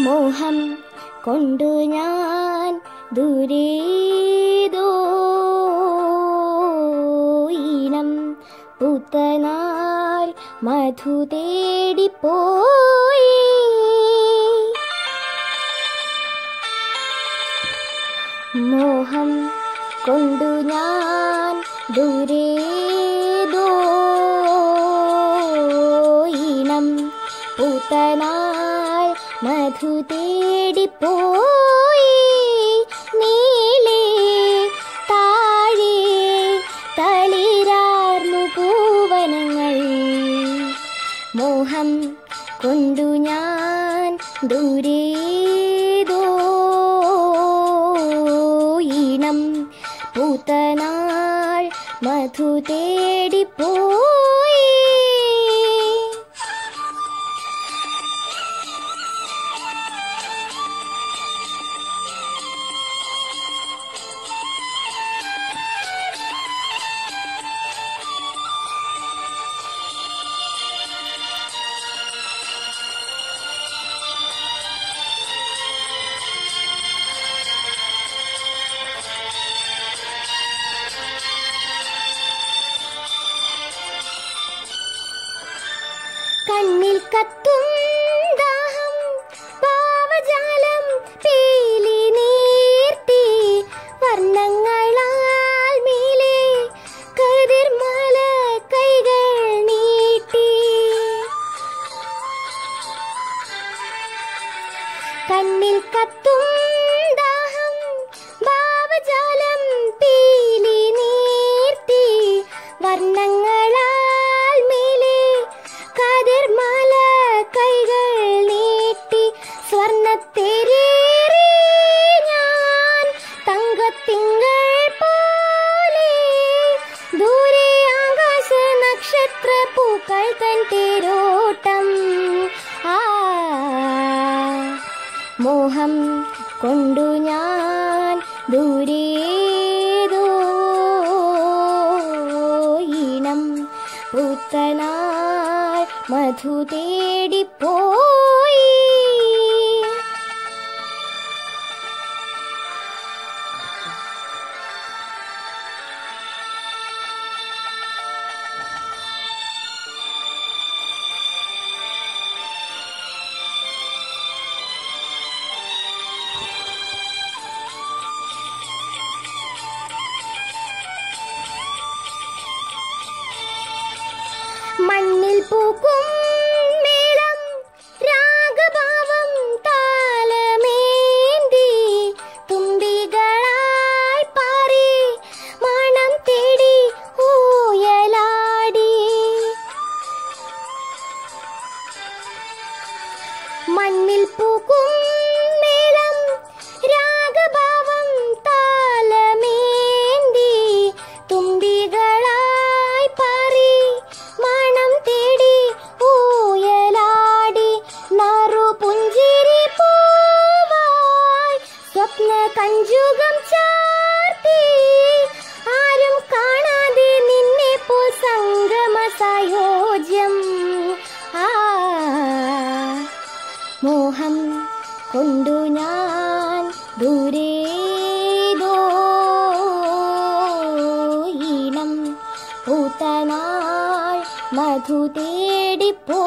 മോഹം കൊണ്ടു ഞാൻ ദൂരേതോ. ഈണം പുത്തനാൾ മധു തേടിപ്പോയി. മോഹം കൊണ്ടു ഞാൻ ദൂരേതോ. ഈണം പൂത്തനാൾ മധു തേടിപ്പോയി നീലേ താഴെ തളിരാർന്നു പൂവനങ്ങൾ. മോഹം കൊണ്ടു ഞാൻ ദൂരേതോ ഈണം പൂത്തനാൾ മധു തേടിപ്പോയി കണ്ണിൽ തങ്കത്തിങ്കൾ പോലെ ദൂരെ ആകാശ നക്ഷത്ര പൂക്കൾ തൻ തേരോട്ടം. ആ മോഹം കൊണ്ടു ഞാൻ ദൂരേതോ ഈണം പുത്തനാൾ മധു തേടിപ്പോയി മണ്ണിൽ പൂക്കും മേളം രാഗഭാവം താലമേന്തി തുമ്പികളായി പാറി മണം തേടി ഊയലാടി നാറു പുഞ്ചിരി പൂവായി. സ്വപ്ന കഞ്ചുകം ചാർത്തി കൊണ്ടു ഞാൻ ദൂരേതോ? ഈണം പൂത്തനാൾ മധു തേടിപ്പോ